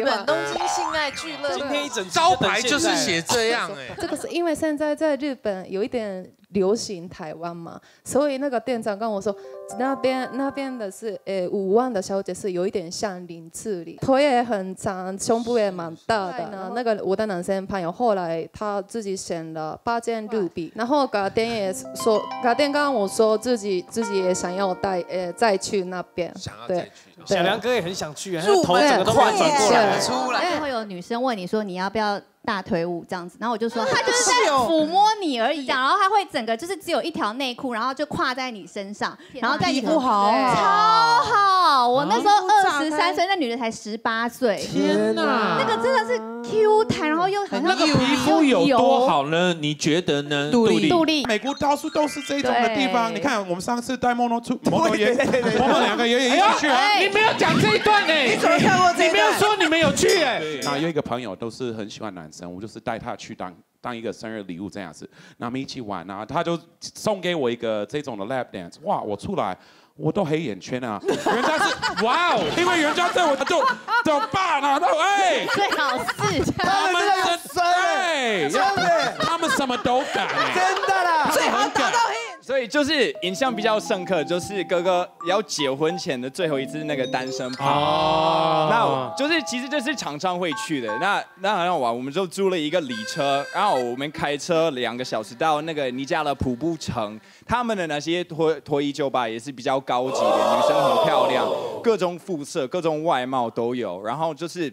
日本东京性爱俱乐部，今天一整招牌就是写这样哎。这个是因为现在在日本有一点流行台湾嘛，所以那个店长跟我说，那边那边的是呃五万的小姐是有一点像林志玲，腿也很长，胸部也蛮大的。呢，那个我的男生朋友后来他自己选了八件日币，然后嘎店也说，嘎店刚刚我说自己自己也想要带呃再去那边，对。小梁哥也很想去，头整个都转过来。出来，会有女生问你说你要不要大腿舞这样子，然后我就说他就是在抚摸你而已，然后他会整个就是只有一条内裤，然后就跨在你身上，然后在你不好，超好。我那时候二十三岁，那女的才十八岁，天哪，那个真的是 Q 弹，然后又很那个皮肤有多好呢？你觉得呢？杜丽，杜丽，美国到处都是这种的地方。你看我们上次带莫诺出，莫诺爷，我们两个爷爷一起去啊。你没有讲这一段呢？你怎么看过这？你没有说你们有去哎。那有一个朋友都是很喜欢男生，我就是带他去当当一个生日礼物这样子，那我们一起玩啊，他就送给我一个这种的 lap dance，哇，我出来我都黑眼圈啊，人家是 哇哦，因为人家对我就怎么办啊？那哎，最好是他们真的，他们什么都敢，真的啦，最好打到黑。所以就是印象比较深刻，就是哥哥要结婚前的最后一次那个单身趴，那就是其实这是常常会去的。那那很好玩，我们就租了一个礼车，然后我们开车两个小时到那个尼加的瀑布城，他们的那些脱脱衣酒吧也是比较高级的，女生很漂亮，各种肤色、各种外貌都有，然后就是。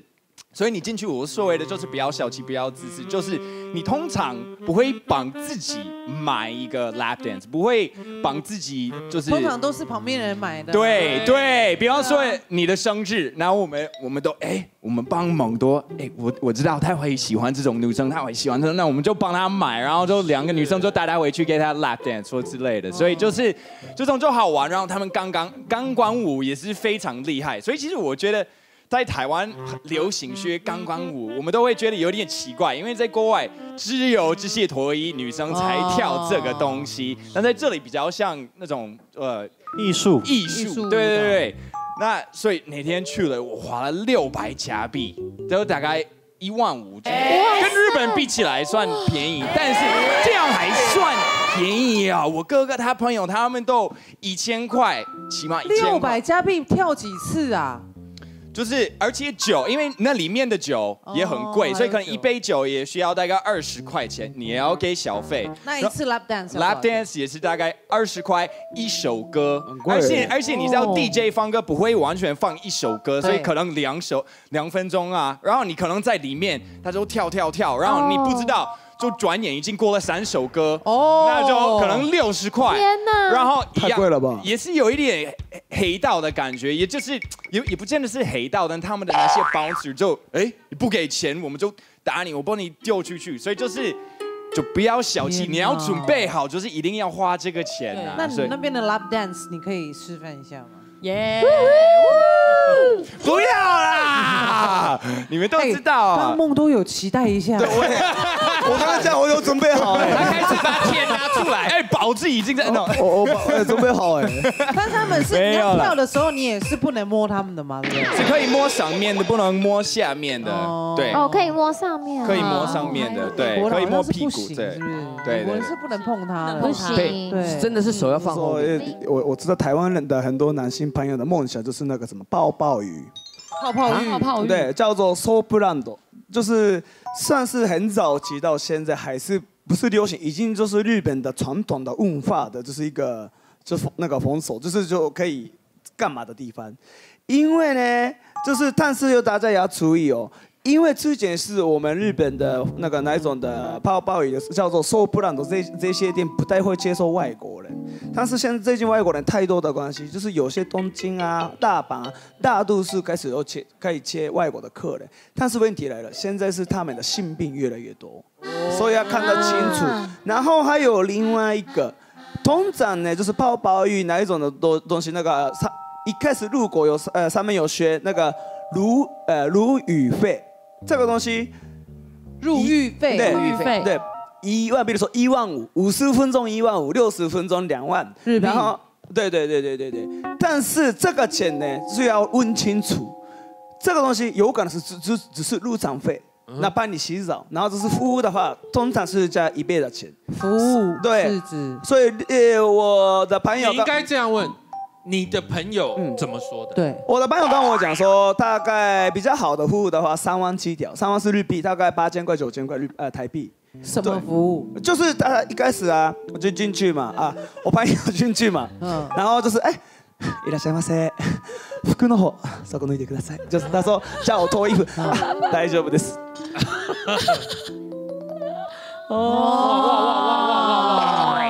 所以你进去，我所谓的就是不要小气，不要自私，就是你通常不会帮自己买一个 lap dance，不会帮自己，就是通常都是旁边人买的。对对，比方说你的生日，然后我们我们都哎，我们帮猛多哎，我我知道他会喜欢这种女生，他会喜欢这种，那我们就帮他买，然后就两个女生就带他回去给他 lap dance 说之类的，所以就是这种就好玩，然后他们刚刚钢管舞也是非常厉害，所以其实我觉得。在台湾流行学钢管舞，我们都会觉得有点奇怪，因为在国外只有这些脱衣女生才跳这个东西，但在这里比较像那种呃艺术。艺术，对对对。那所以那天去了，我花了六百加币，都大概一万五，跟日本比起来算便宜，但是这样还算便宜啊！我哥哥他朋友他们都一千块，起码六百加币跳几次啊？就是，而且酒，因为那里面的酒也很贵，所以可能一杯酒也需要大概二十块钱，你也要给小费。那一次 lap dance，lap dance 也是大概二十块一首歌，而且而且你知道 DJ 放歌不会完全放一首歌，所以可能两首两分钟啊，然后你可能在里面，他就跳跳跳，然后你不知道。就转眼已经过了三首歌，哦，那就可能六十块，天哪！然后太贵了吧？也是有一点黑道的感觉，也就是也也不见得是黑道，但他们的那些 bouncer 就哎，你不给钱我们就打你，我帮你丢出去，所以就是就不要小气，你要准备好，就是一定要花这个钱啊。那你那边的 love dance 你可以示范一下吗？耶！你们都知道，啊梦都有期待一下。对，我我刚刚讲我有准备好 哎。他开始把钱拿出来，哎，宝子已经在那。我我准备好哎。但他们是你要跳的时候，你也是不能摸他们的吗？是可以摸上面的，不能摸下面的。对。哦，可以摸上面。可以摸上面的，对，可以摸屁股，对，对，我是不能碰他的，不行。对，真的是手要放后。我我知道台湾人的很多男性朋友的梦想就是那个什么抱抱鱼。泡泡浴，泡泡浴，对，叫做 So Brand，就是算是很早期到现在还是不是流行，已经就是日本的传统的文化的，就是一个就是那个风俗，就是就可以干嘛的地方。因为呢，就是但是又大家也要注意哦。因为之前是我们日本的那个哪一种的泡泡浴的叫做 So Brand 这这些店不太会接受外国人，但是现在最近外国人太多的关系，就是有些东京啊、大阪、啊大都市开始有接可以接外国的客人，但是问题来了，现在是他们的性病越来越多，所以要看得清楚。然后还有另外一个，通常呢就是泡泡浴哪一种的东东西，那个上一开始如果有呃上面有学那个如呃如语费。这个东西，入狱费，入狱费，对，一万，比如说一万五，五十分钟一万五，六十分钟两万，然后，对对对对对对，但是这个钱呢是要问清楚，这个东西有可能是只只只是入场费，那帮你洗澡，然后只是服务的话，通常是加一倍的钱。服务对。是指。所以呃，我的朋友你应该这样问，你的朋友怎么说的？对，我的朋友跟我讲说，大概比较好的服务的话，三万七条，三万是日币，大概八千块九千块日呃台币。什么服务？就是他一开始啊，我就进去嘛啊，我朋友进去嘛，嗯，然后就是哎。いらっしゃいませ。服の方、そこ脱いでください。就是他说叫我脱衣服，啊大丈夫です。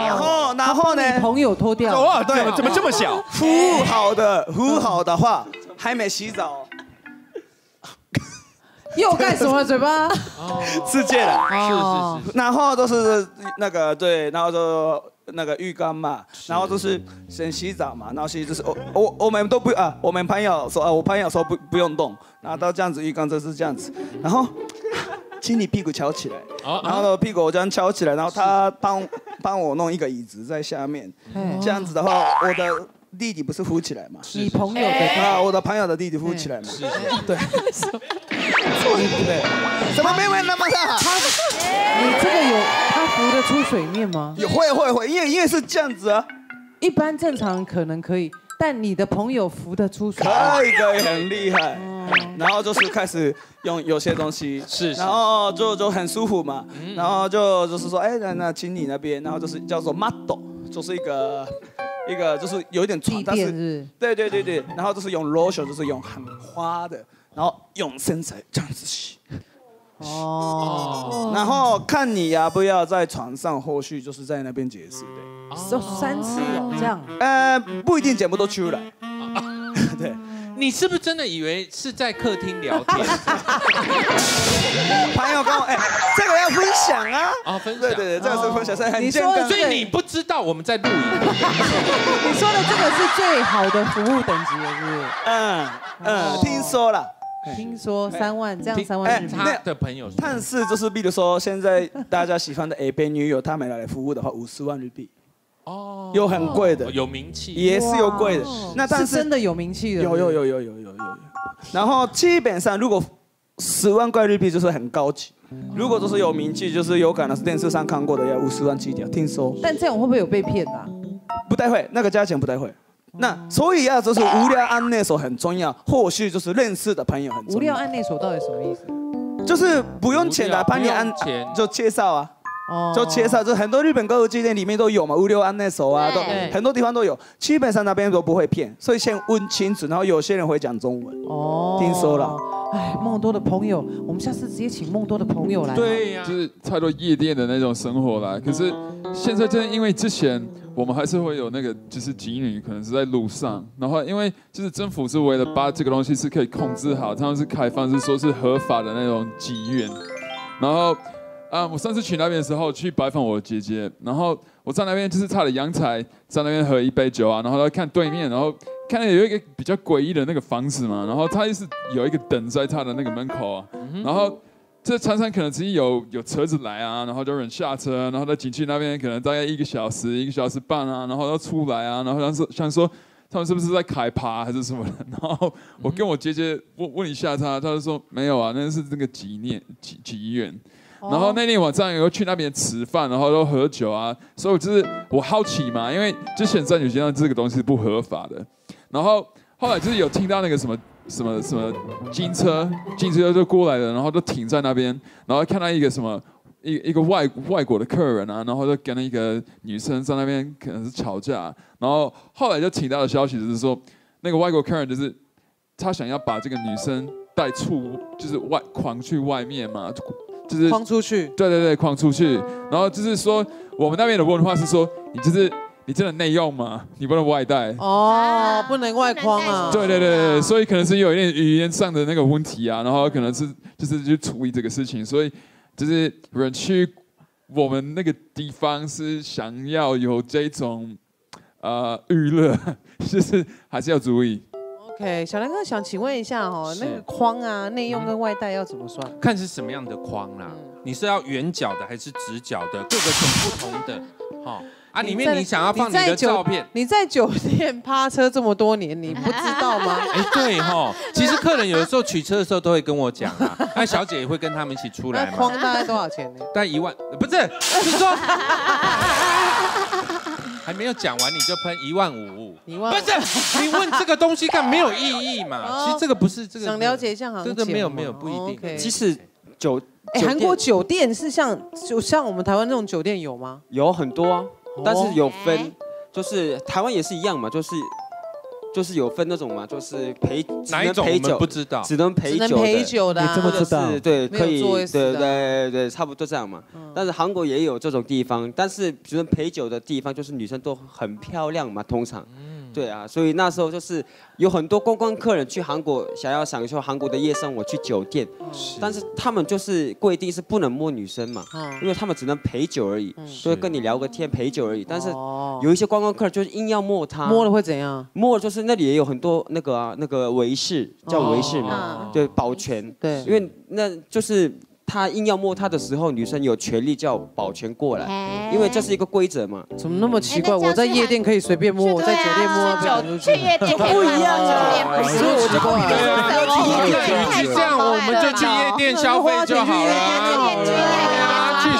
然后然后呢？朋友脱掉。哇，对，怎么这么小？服务好的，服务好的话，还没洗澡， 又干什么？嘴巴？世界的。哦然后都是那个对，然后就那个浴缸嘛，然后就是先洗澡嘛，然后其实就是我我我们都不啊，我们朋友说啊，我朋友说不不用动，然后到这样子浴缸就是这样子，然后请你屁股翘起来，哦然后呢屁股我这样翘起来，然后他帮帮我弄一个椅子在下面，哎这样子的话，我的弟弟不是扶起来嘛？你朋友的啊，我的朋友的弟弟扶起来嘛？是 是对，对，怎么没有那么大？你这个有他浮得出水面吗？也会会会，因为因为是这样子啊，一般正常人可能可以，但你的朋友浮得出水面。可以可以很厉害。然后就是开始用有些东西，是是然后就就很舒服嘛。然后就就是说，哎，那那请你那边，然后就是叫做 model，就是一个一个就是有一点地床，垫是对对对对，然后就是用 lotion，就是用很花的，然后用身材这样子洗。哦，然后看你要不要在床上，后续就是在那边解释的。说三次哦，这样呃，不一定全部都出来。对，你是不是真的以为是在客厅聊天？朋友跟我哎，这个要分享啊。啊，分享。对对对，这个是分享，是很你说健康。所以你不知道我们在录影。你说的这个是最好的服务等级了，是不是？嗯嗯，听说了。听说三万这样，三万哎，他的朋友，但是就是，比如说现在大家喜欢的 A 片女友，他买来服务的话，五十万日币。哦，有很贵的，有名气，也是有贵的，那但是真的有名气的。有有有有有有有。然后基本上，如果十万块日币就是很高级，如果就是有名气，就是有可能是电视上看过的，要五十万起跳。听说。但这样会不会有被骗呐？不太会，那个价钱不太会。那所以啊，就是无聊案内所很重要，或许就是认识的朋友很重要。无聊案内所到底什么意思？就是不用钱的，帮你安不用钱就介绍啊。哦就介绍，就很多日本歌舞伎店里面都有嘛，无料安那所啊，都很多地方都有，基本上那边都不会骗，所以先问清楚，然后有些人会讲中文，哦听说了。哎，梦多的朋友，我们下次直接请梦多的朋友来。对呀、就是太多夜店的那种生活啦。可是现在真的因为之前我们还是会有那个就是妓女可能是在路上，然后因为就是政府是为了把这个东西是可以控制好，他们是开放是说是合法的那种妓院，然后。啊，我上次去那边的时候去拜访我姐姐，然后我在那边就是差了阳台，在那边喝一杯酒啊，然后来看对面，然后看到有一个比较诡异的那个房子嘛，然后他就是有一个灯在他的那个门口啊，然后这常常可能只有有车子来啊，然后就有人下车，然后在景区那边可能大概一个小时、一个小时半啊，然后要出来啊，然后想说想说他们是不是在开趴还是什么的，然后我跟我姐姐问问一下他，他就说没有啊，那是那个纪念纪纪院。然后那天晚上又去那边吃饭，然后都喝酒啊，所以我就是我好奇嘛，因为之前在纽西兰这个东西是不合法的，然后后来就是有听到那个什么什么什么金车，金车就过来了，然后就停在那边，然后看到一个什么一一个外外国的客人啊，然后就跟一个女生在那边可能是吵架，然后后来就听到的消息就是说，那个外国客人就是他想要把这个女生带出就是外狂去外面嘛，就是狂出去。对对对，狂出去。然后就是说，我们那边的文化是说，你就是你真的内用嘛，你不能外带。哦，不能外框啊。对对对对，所以可能是有一点语言上的那个问题啊，然后可能是就是去处理这个事情，所以就是有人去我们那个地方是想要有这种呃娱乐，就是还是要注意。OK，小梁哥想请问一下哦，那个框啊，内用跟外带要怎么算？看是什么样的框啦、你是要圆角的还是直角的？各个种不同的，哈、啊，里面你想要放你的照片，你在酒店趴车这么多年，你不知道吗？哎，对哈，其实客人有的时候取车的时候都会跟我讲啊，那小姐也会跟他们一起出来嘛，框大概多少钱呢？大概一万，不是，是说还没有讲完你就喷一万五，一万不是，你问这个东西干没有意义嘛？哦。其实这个不是这个，想了解一下行情对对，没有没有不一定。其实酒，哎，韩国酒店是像就像我们台湾那种酒店有吗？有很多啊，但是有分哎，就是台湾也是一样嘛，就是就是有分那种嘛，就是陪只哪一种我们能陪酒不知道？只能陪只能酒的陪酒的啊，你这么知道是对，没有可以，座对的对对对，差不多这样嘛。但是韩国也有这种地方，但是只能陪酒的地方，就是女生都很漂亮嘛，通常。对啊，所以那时候就是有很多观光客人去韩国，想要享受韩国的夜生活，去酒店，但是他们就是规定是不能摸女生嘛，嗯因为他们只能陪酒而已，所以跟你聊个天陪酒而已。但是哦。有一些观光客人就是硬要摸她，摸了会怎样？摸了就是那里也有很多那个啊，那个维士叫维士嘛，对，保全。对。因为那就是他硬要摸他的时候，女生有权利叫保全过来，哎因为这是一个规则嘛。怎么那么奇怪？我在夜店可以随便摸，我在酒店摸去夜店不一样酒店不是所以我就过对来。啊，与其这样，我们就去夜店消费就好了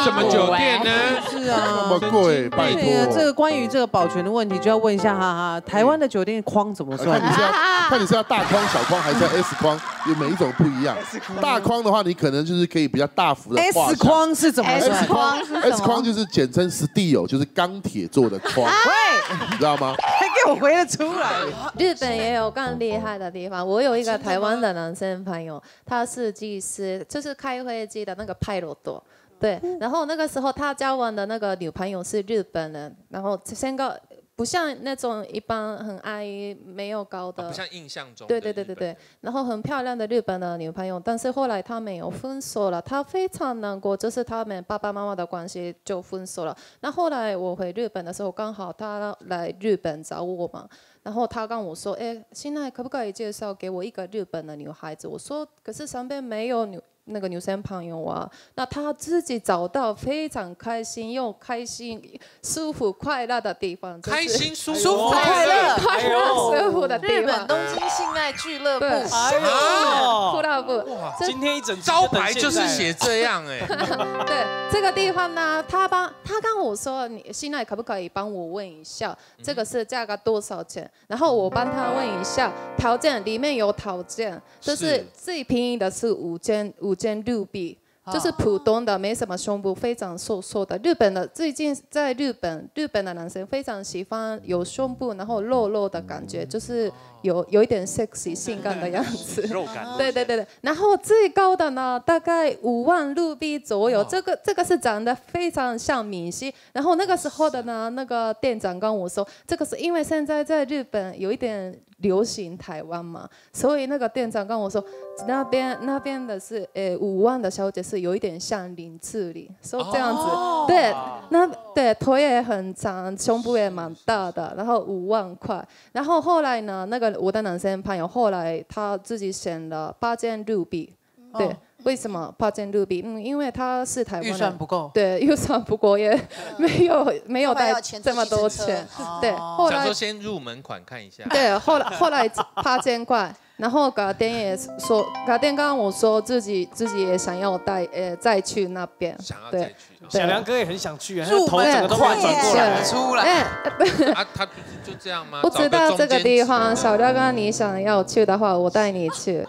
什么酒店呢？是啊那，么贵，拜托。这个关于这个保全的问题，就要问一下哈哈，台湾的酒店框怎么算看？你是要 看你是要大框、小框还是要 S 框，有每一种不一样。大框的话，你可能就是可以比较大幅的 S。框是怎么 S 算？框是 S 框？就是简称 steel，就是钢铁做的框，喂，你知道吗？还给我回得出来？日本也有更厉害的地方。我有一个台湾的男生朋友，他是技师，就是开飞机的那个派罗多。对，然后那个时候他交往的那个女朋友是日本人，然后身高不像那种一般很矮没有高的，不像印象中对。对对对对，然后很漂亮的日本的女朋友，但是后来他们有分手了，他非常难过，就是他们爸爸妈妈的关系就分手了。那后来我回日本的时候，刚好他来日本找我嘛，然后他跟我说，哎，现在可不可以介绍给我一个日本的女孩子？我说，可是身边没有女。那个女生朋友啊，那她自己找到非常开心又开心、舒服、快乐的地方，就是开心舒 舒服服快乐快乐、舒服的地日本方。东京性爱俱乐部，对哎啊库拉布，这今天一整招牌就是写这样哎，对这个地方呢，他帮他跟我说，你现在可不可以帮我问一下，这个是价格多少钱？然后我帮他问一下条件，里面有条件，就是是最便宜的是五千五千日币。就是普通的，没什么胸部，非常瘦瘦的。日本的最近在日本，日本的男生非常喜欢有胸部，然后肉肉的感觉，就是有有一点 sexy 性感的样子。肉感。对对对对，然后最高的呢，大概五万日币左右，这个这个是长得非常像明星。然后那个时候的呢，那个店长跟我说，这个是因为现在在日本有一点流行台湾嘛，所以那个店长跟我说，那边那边的是诶五万的小姐是有一点像林志玲，说这样子，对，那对腿也很长，胸部也蛮大的，然后五万块。然后后来呢，那个我的男生朋友后来他自己选了八千六币，对，为什么八千卢比？嗯，因为他是台湾人预算不够。对，预算不够也 没有没有带这么多钱，对，后来先入门款看一下。对，后来后来八千块，然后嘎店也说，嘎店刚刚我说自己自己也想要带呃再去那边，想要再对去，小梁哥也很想去啊，他头整个都快转过来了。出来，哎，啊，他不是就这样吗？不知道这个地方，小亮哥你想要去的话，我带你去。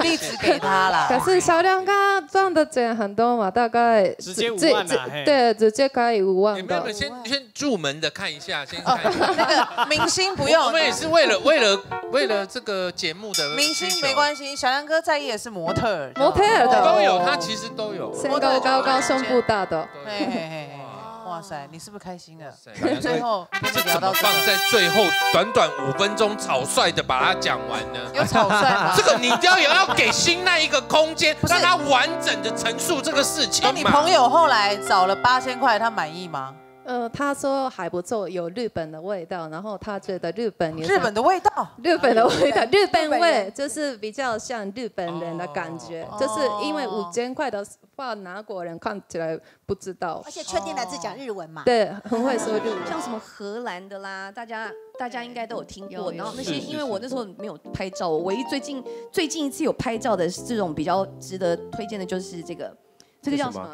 地址给他啦。可是小亮哥赚的钱很多嘛，大概直接五万啊对，直接可以五万的你们们。先先入门的看一下，先看一下。那个明星不用我，们也是为了为了为了这个节目的明星没关系，小梁哥在意的是模特，模特的都有，他其实都有。身高高高，胸部大的。嘿嘿嘿嘿，哇塞，你是不是开心了？这最后这聊到这怎么放，在最后短短五分钟草率的把它讲完呢？有草率吗？这个你要也要给新奈一个空间，让他完整的陈述这个事情。那你朋友后来找了八千块，他满意吗？呃，他说还不错，有日本的味道，然后他觉得日本也日本的味道，日本的味道，日本日本味就是比较像日本人的感觉，就是因为五千块的话，哪国人看起来不知道而，且确定来自讲日文嘛。对，很会说日文。像什么荷兰的啦，大家大家应该都有听过。然后那些，因为我那时候没有拍照，我唯一最近最近一次有拍照的这种比较值得推荐的就是这个，这个叫什么？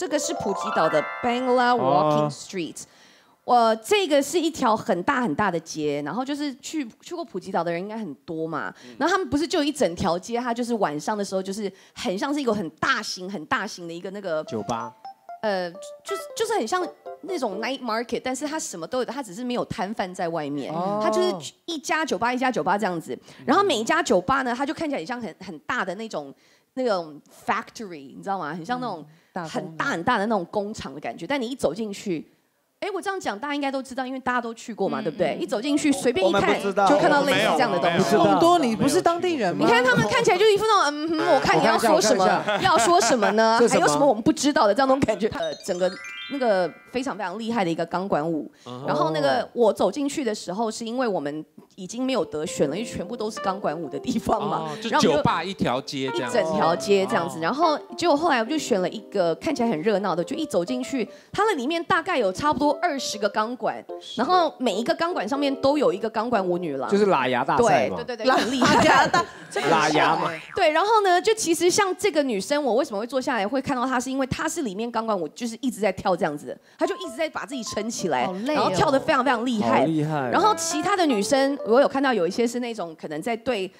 嗯，这个是普吉岛的 Bangla Walking 哦 Street。我这个是一条很大很大的街，然后就是去去过普吉岛的人应该很多嘛，然后他们不是就一整条街，它就是晚上的时候就是很像是一个很大型很大型的一个那个酒吧，呃，就是就是很像那种 night market，但是它什么都有，它只是没有摊贩在外面，哦。它就是一家酒吧一家酒吧这样子。然后每一家酒吧呢，它就看起来很像很很大的那种那种 factory，你知道吗？很像那种很大很大的那种工厂的感觉。但你一走进去。哎，我这样讲大家应该都知道，因为大家都去过嘛，对不对？一走进去，随便一看就看到类似这样的东西。梦多，你不是当地人吗？你看他们看起来就一副那种，嗯哼，我看你要说什么要说什么呢？还有什么我们不知道的这样那种感觉？呃，整个那个非常非常厉害的一个钢管舞。哦然后那个我走进去的时候，是因为我们已经没有得选了，因为全部都是钢管舞的地方嘛。哦，就然后酒吧一条街这样，一整条街这样子，然后结果后来我就选了一个看起来很热闹的，就一走进去，它的里面大概有差不多二十个钢管，然后每一个钢管上面都有一个钢管舞女郎，就是拉牙大赛嘛。对对对对，很厉害，拉 牙嘛，对，然后呢，就其实像这个女生，我为什么会坐下来会看到她，是因为她是里面钢管舞就是一直在跳这样子的，她就一直在把自己撑起来，累然后哦跳得非常非常厉害，厉害然后其他的女生，我有看到有一些是那种可能在对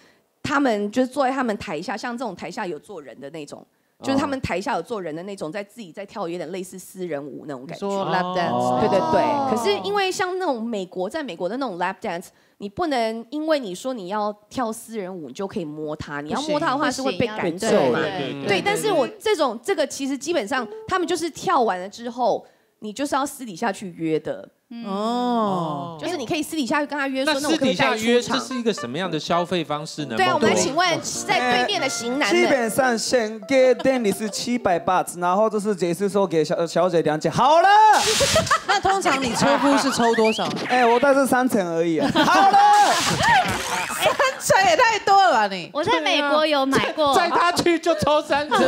他们就是坐在他们台下，像这种台下有坐人的那种。就是他们台下有做人的那种，在自己在跳，有点类似私人舞那种感觉。说 lap dance 对对对。哦可是因为像那种美国，在美国的那种 lap dance，你不能因为你说你要跳私人舞，你就可以摸它。你要摸它的话是会被赶不行走嘛。对对，但是我这种这个其实基本上他们就是跳完了之后，你就是要私底下去约的。哦，就是你可以私底下去跟他约说，那私底下带出场？约这是一个什么样的消费方式呢？对啊，我们来请问在对面的型男基们，本上先给店里是七百 baht，然后就是解释说给小小姐两千，好了。那通常你车夫是抽多少？哎，我带是三层而已啊。好了，三层也太多了吧你？我在美国有买过，在他去就抽三次，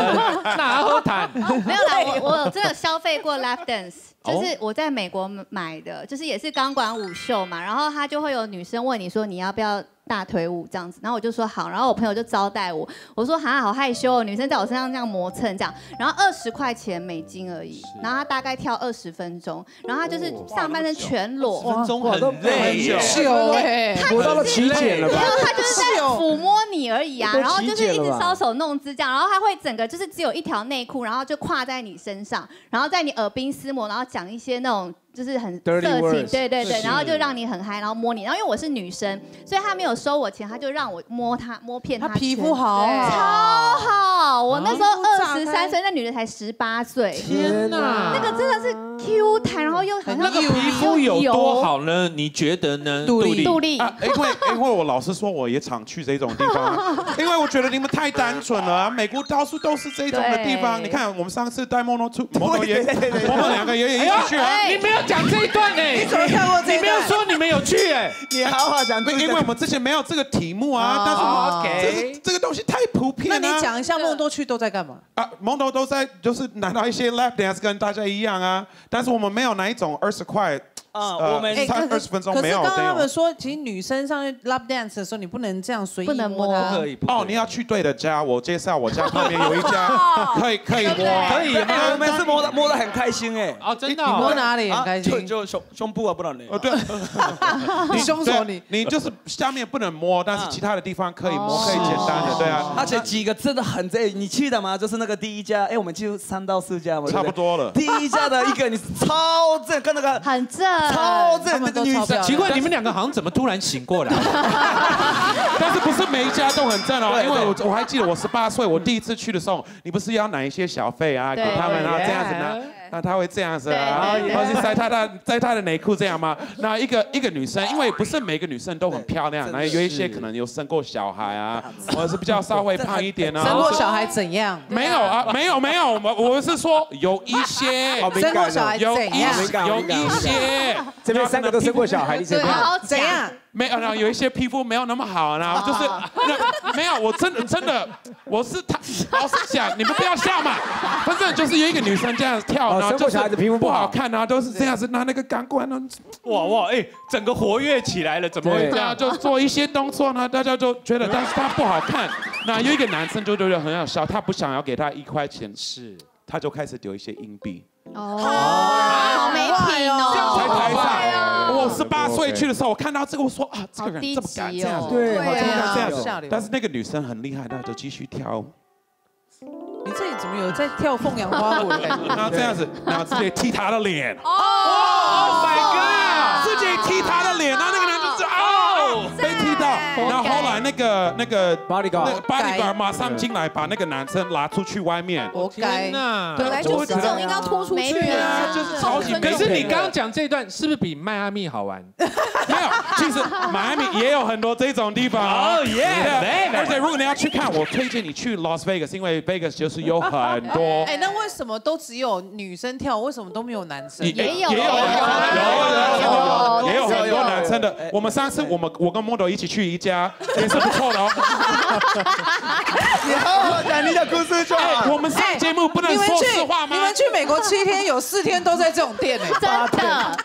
哪有谈？没有啦，我我有真的消费过 lap dance，哦就是我在美国买的，就是也是钢管舞秀嘛，然后他就会有女生问你说你要不要大腿舞这样子，然后我就说好，然后我朋友就招待我，我说哈好害羞哦，女生在我身上这样磨蹭这样，然后二十块钱美金而已，然后他大概跳二十分钟，然后他就是上半身全裸，分钟很累耶，久。哎，活到了体检了吧？然？后他就是在抚摸你而已啊，然后就是一直搔首弄姿这样，然后他会整个就是只有一条内裤，然后就跨在你身上，然后在你耳鬓厮磨，然后讲一些那种就是很色情，words 对对对，然后就让你很嗨，然后摸你，然后因为我是女生，所以他没有收我钱，他就让我摸他摸骗他他皮肤好。好超好，我那时候二十三岁，那女的才十八岁，天哪。那个真的是 Q 弹，然后又很像那个皮肤有多好呢？你觉得呢？杜丽。杜丽。啊，因为因为我老实说，我也常去这种地方，因为我觉得你们太单纯了啊。美国到处都是这种的地方，你看我们上次带 Mono 出 Mono 也 Mono 两个也一起去啊。你没有讲这一段呢？你怎么看过这一段你没有说你们有去哎？你好好讲，因为我们之前没有这个题目啊，但是我这个这个东西太普遍了。那你讲一下梦多去都在干嘛？啊，梦多都在就是拿到一些 lap dance 跟大家一样啊，但是我们没有哪一种二十块啊呃我们三二十分钟没有可是刚刚他。们说，其实女生上去 love dance 的时候，你不能这样随意摸不能摸摸她。哦，你要去对的家，我介绍我家 旁边有一家可以可以摸，可以吗？我们是摸的摸的很开心哎。哦，真的你哦摸哪里很啊开心？就就胸胸部啊，不能你？哦对，你凶手你你就是下面不能摸，但是其他的地方可以摸，可以简单的，对啊，而且几个真的很这，你去的吗？就是那个第一家，哎，我们就三到四家嘛，差不多了。第一家的一个你超正，跟那个很正，超正他们都的女生。超漂亮，奇怪，你们两个好像怎么突然醒过来？但是不是每一家都很正哦？因为我我还记得我十八岁，我第一次去的时候，你不是要拿一些小费啊给他们啊这样子拿，那他会这样子对啊，对对或是塞他的塞他的内裤这样吗？那一个一个女生，因为不是每个女生都很漂亮，然后有一些可能有生过小孩啊，或者是比较稍微胖一点啊。生过小孩怎样？没有啊，没有没有，我我是说有一些生过小孩有一怎样？有一些，这边三个都生过小孩，你怎么样？怎样？没有，然后有一些皮肤没有那么好呢，就是那没有，我真的真的，我是他，老实讲，你们不要笑嘛。反正就是有一个女生这样子跳，哦然后就是生过小孩子皮肤不不好好看啊，都是这样子拿那个钢管呢，哇哇，哎，整个活跃起来了，怎么会这样？就做一些动作呢，大家都觉得，但是他不好看。那有一个男生就觉得很好笑，他不想要给他一块钱，是，他就开始丢一些硬币。哦，好没品哦，在台坏上，哦我十八岁去的时候，我看到这个，我说啊，这个人这么敢这样子，对好这么敢这样。但是那个女生很厉害，那就继续跳，你这里怎么有在跳凤阳花舞的感觉？然后这样子，然后直接踢她的脸。哦个那个 bodyguard 那个 bodyguard 马上进来，把那个男生拉出去外面。活该。呐本来就是这种应该拖出去啊，就是超级可是你刚刚讲这段是不是比迈阿密好玩？没有，其实迈阿密也有很多这种地方。哦耶而且如果你要去看，我推荐你去 Las Vegas，因为 Vegas 就是有很多。哎，那为什么都只有女生跳，为什么都没有男生？也有也有男生的有有有也有很多男生的哎。我们上次我们我跟 model 一起去一家，也是不错的哦。你好好讲你的故事就好。我们上节目不能说实话吗你？们去美国七天，有四天都在这种店呢。真的，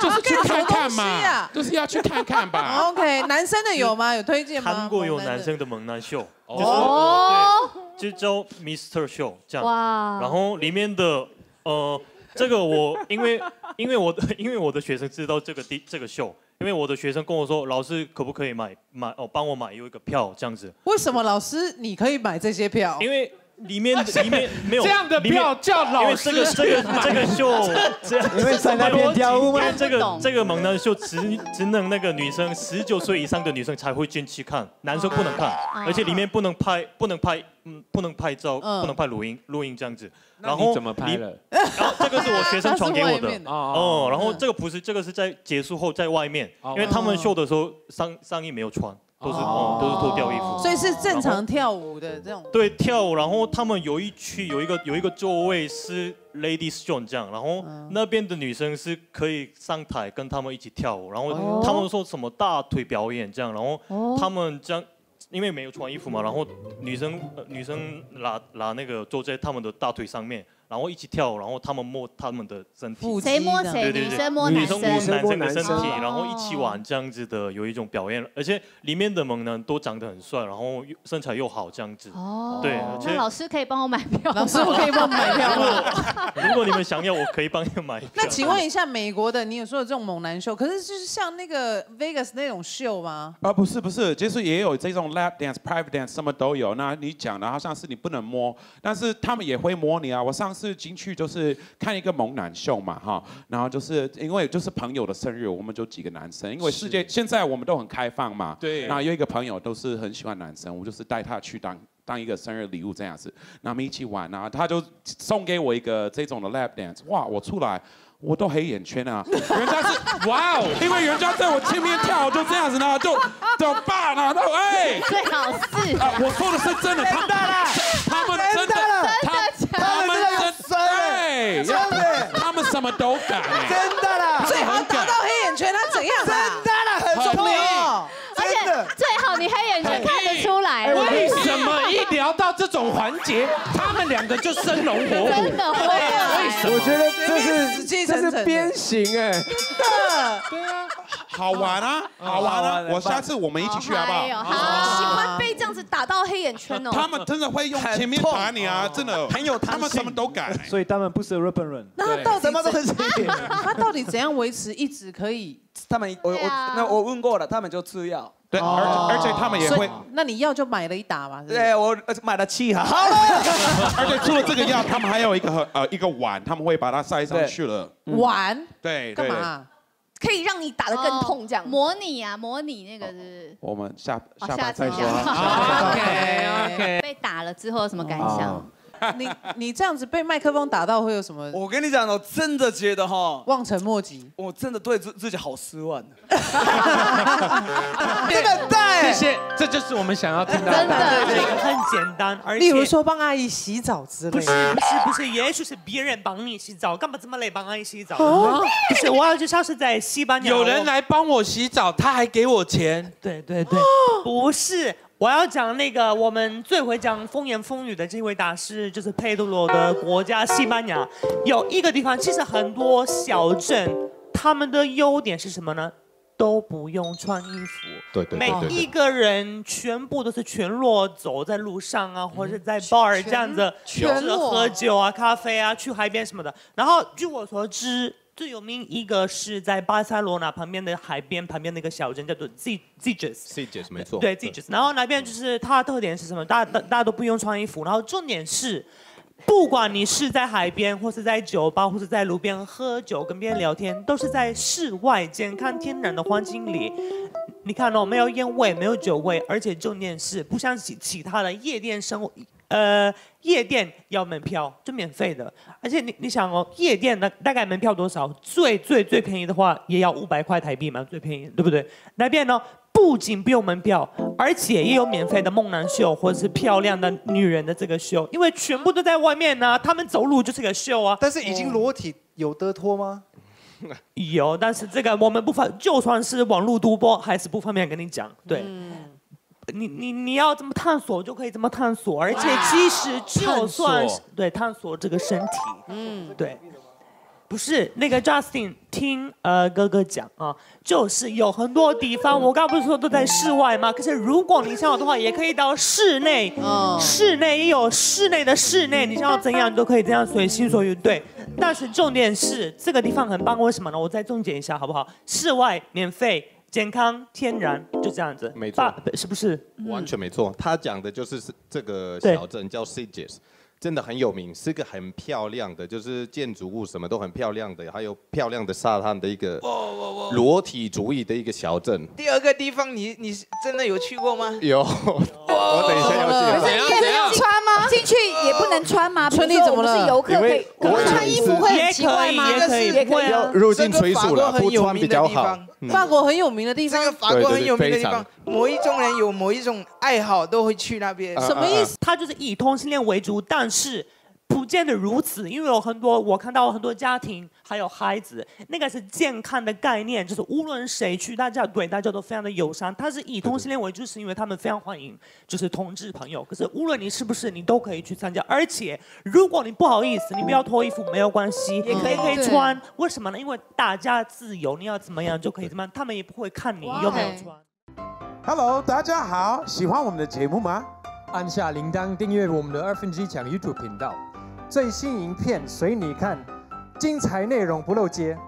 就是去看看嘛啊，就是要去看看吧。OK，男生的有吗？有推荐吗？韩国有男生的猛男秀，就是哦，对，就叫 Mr. Show 这样。哇，然后里面的呃，这个我因为因为我的因为我的学生知道这个第这个秀，因为我的学生跟我说，老师可不可以买买哦，帮我买有一个票这样子，为什么老师你可以买这些票？因为里面 里面没有这样的里面票叫因为老师这个这个这个秀，这样你会在那边跳舞吗？因为这个这个猛男秀只只能那个女生十九岁以上的女生才会进去看，男生不能看，而且里面不能拍不能拍嗯不能拍照，嗯。不能拍录音录音这样子。然后你怎么拍？然后这个是我学生传给我的。哦，然后这个不是这个是在结束后在外面，因为他们秀的时候上上衣没有穿，都是哦都是脱掉衣服。所以是正常跳舞的这种。对跳舞，然后他们有一区有一个有一个座位是 ladies zone 这样，然后那边的女生是可以上台跟他们一起跳舞，然后他们说什么大腿表演这样，然后他们这样。因为没有穿衣服嘛，然后女生、呃女生拿拿那个坐在他们的大腿上面，然后一起跳，然后他们摸他们的身体，谁摸谁？对对对，女生摸男女生男生的身摸男生体，然后一起玩这样子的，有一种表演，而且里面的猛男都长得很帅，然后又身材又好这样子。哦，对那老师可以帮我买票吗。老师，我可以帮我买票如吗？果 如果你们想要，我可以帮你们买。那请问一下，美国的你有说有这种猛男秀，可是就是像那个 Vegas 那种秀吗？啊，不是不是，就是也有这种 lap dance、private dance，什么都有。那你讲的好像是你不能摸，但是他们也会摸你啊。我上次进去就是看一个猛男秀嘛，哈，然后就是因为就是朋友的生日，我们就几个男生，因为世界现在我们都很开放嘛，对。然后有一个朋友都是很喜欢男生，我就是带他去当。当一个生日礼物这样子，那我们一起玩啊，他就送给我一个这种的 lap dance，哇，我出来我都黑眼圈啊，人家是 哇哦，因为人家在我前面跳就这样子呢，就就爸呢，都哎，最好是。啊，我说的是真的，他们他们真的，他他们真对，真的他们什么都敢，哎真的啦，最好打到黑眼圈，他怎样啊？真的啦，很聪明，而且。最好你黑眼圈看得出来。为什么一聊到这种环节，他们两个就生龙活虎？真的会为什么？我觉得这是这是鞭刑哎，对啊，好玩啊，好玩啊，我下次我们一起去好不好？好喜欢被这样子打到黑眼圈哦。他们真的会用前面打你啊，真的很有他们什么都敢。所以他们不是日本人。那他到底什么都很怎 他到底怎样维持一直可以？他们我我那我问过了，他们就吃药。对，而且而且他们也会，那你药就买了一打嘛？对，我呃买了七盒。好了，而且除了这个药，他们还有一个呃一个碗，他们会把它塞上去了。碗对对。干嘛？可以让你打得更痛这样。模拟啊，模拟那个是我们下哦下班再说。OK OK。被打了之后有什么感想？你你这样子被麦克风打到会有什么？我跟你讲，我真的觉得哈，望尘莫及。我真的对自自己好失望。这个谢带，谢，这就是我们想要听到的真的的。这个很简单，而且例如说帮阿姨洗澡之类的。不是不是不是，也许是别人帮你洗澡，干嘛这么累帮阿姨洗澡？哦不是，我要介绍是在西班牙，有人来帮我洗澡，他还给我钱。对对对，不是。我要讲那个我们最会讲风言风语的这位大师，就是佩德罗的国家西班牙。有一个地方，其实很多小镇，他们的优点是什么呢？都不用穿衣服。对对每对对每。一个人全部都是全裸走在路上啊，或者在 bar 这样子，就是全裸喝酒啊、咖啡啊、去海边什么的。然后据我所知，最有名一个是在巴塞罗那旁边的海边旁边那个小镇叫做 Z Zges。C 姐没错。对 Zges，然后那边就是它的特点是什么？大家大大家都不用穿衣服，然后重点是。不管你是在海边，或是在酒吧，或是在路边喝酒跟别人聊天，都是在室外健康天然的环境里。你看哦，没有烟味，没有酒味，而且重点是不像其其他的夜店生活，呃，夜店要门票，就免费的。而且你你想哦，夜店的大概门票多少？最最最便宜的话也要五百块台币嘛，最便宜，对不对？那边呢，不仅不用门票，而且也有免费的梦男秀或者是漂亮的女人的这个秀，因为全部都在外面呢、他们走路就是个秀啊。但是已经裸体，有得脱吗？有，但是这个我们不方，就算是网络赌博，还是不方便跟你讲。对，你你你要怎么探索就可以怎么探索，而且其实就算是探对探索这个身体，嗯，对。不是那个 Justin 听呃哥哥讲啊，就是有很多地方，我刚刚不是说都在室外吗？可是如果你想要的话，也可以到室内，嗯室内也有室内的室内，你想要怎样都可以这样随心所欲。对，但是重点是这个地方很棒，为什么呢？我再总结一下好不好？室外免费、健康、天然，就这样子。没错爸是不是？完全没错，他讲的就是是这个小镇叫 Sitges，真的很有名，是个很漂亮的，就是建筑物什么都很漂亮的，还有漂亮的沙滩的一个裸体主义的一个小镇。第二个地方你你真的有去过吗？有，我等一下要介绍。也不用穿吗？进去也不能穿吗？春丽比如说怎么了我们是游客，可以可是穿衣服会很奇怪吗？也可以也可以啊。入境随俗了，这个法国很不穿比有名的较好地方。嗯法国很有名的地方，这个法国很有名的地方，某一种人有某一种爱好都会去那边。什么意思？他就是以同性恋为主，但是不见得如此，因为有很多我看到很多家庭还有孩子，那个是健康的概念，就是无论谁去，大家对大家都非常的友善。他是以同性恋为主，是因为他们非常欢迎就是同志朋友。可是无论你是不是，你都可以去参加，而且如果你不好意思，你不要脱衣服没有关系，也可以可以穿。为什么呢？因为大家自由，你要怎么样就可以怎么样，他们也不会看你有没有穿。Hello，大家好，喜欢我们的节目吗？按下铃铛订阅我们的二分之一强 YouTube 频道，最新影片随你看，精彩内容不漏接。